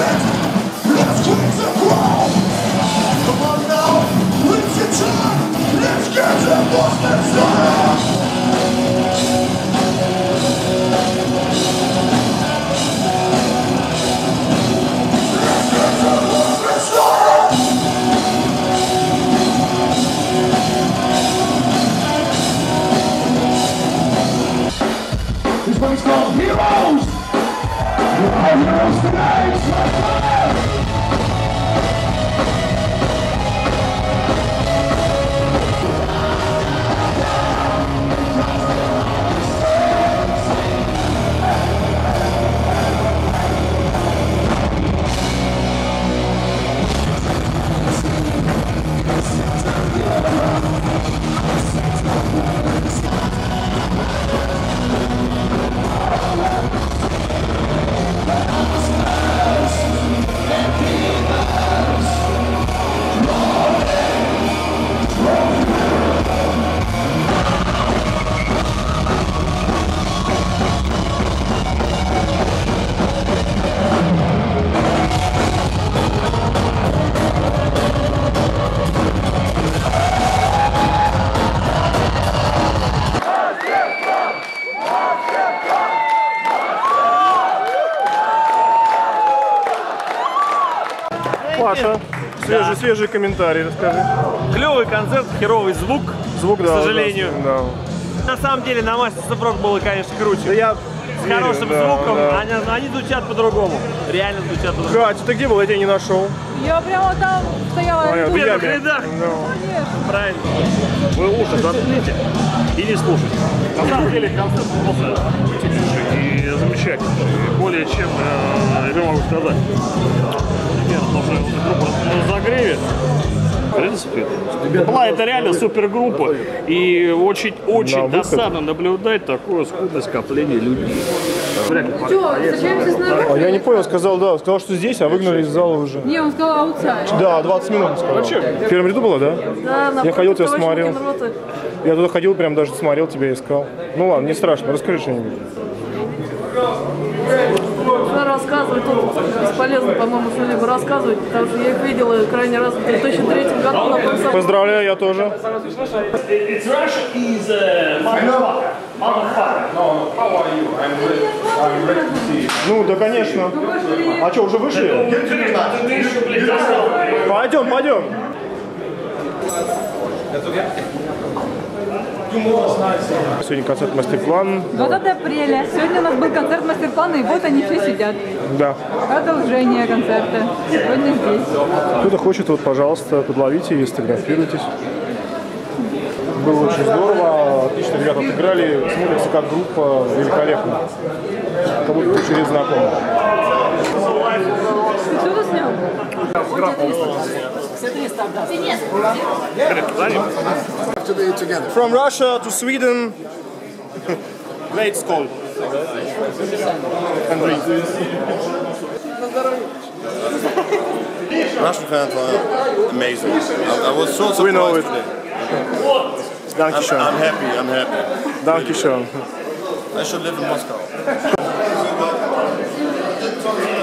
Let's get it boss let's side! Lord knows the names Паша, свежий, свежий комментарий, расскажи. Клевый концерт, херовый звук, Звук, к да, сожалению. Да. На самом деле на Мастер Сопрок было, конечно, круче. Да я С верю, хорошим да, звуком, да. Они, они звучат по-другому. Реально звучат по-другому. Катя, ты где был? Я тебя не нашел. Я прямо там стояла. Понятно, в первых рядах. Да. Правильно. Вы уши заткните и не слушайте. На самом деле концерт просто и замечательный. И более чем, э, я могу сказать, например, потому что группа на загреве, в принципе, была это реально супергруппа. И На очень-очень выход. досадно наблюдать такое скудное скопление людей. Снаружи? А я не понял, сказал, да, сказал, что здесь, а выгнали из зала уже. Не, он сказал аутсайд. Да, 20 минут сказал. В первом ряду было, да? Да, Я ходил, тебя смотрел. Я туда ходил, прям даже смотрел, тебя искал. Ну ладно, не страшно, расскажи что-нибудь. Что рассказывать тут бесполезно, по-моему, что-либо рассказывать, потому что я их видела крайний раз в 2003 году на концерте. Поздравляю, я тоже. It's Russia is uh, motherfucker. Ну, да, конечно. А что, уже вышли? Пойдем, пойдем. Сегодня концерт мастер-план. 20 апреля. Сегодня у нас был концерт мастер-плана, и вот они все сидят. Да. Продолжение концерта. Сегодня здесь. Кто-то хочет, вот, пожалуйста, подловите и сфотографируйтесь. Было очень здорово, отлично ребята отыграли, смотрится как группа великолепно. Как будто очередь знакомых. Ты что-то снял? to be together. From Russia to Sweden, great skull. Russian fans are amazing. I, I, was so surprised. We know it. Today. I'm, I'm, happy, I'm happy. Thank you, Sean. I should live in Moscow.